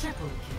Triple kill.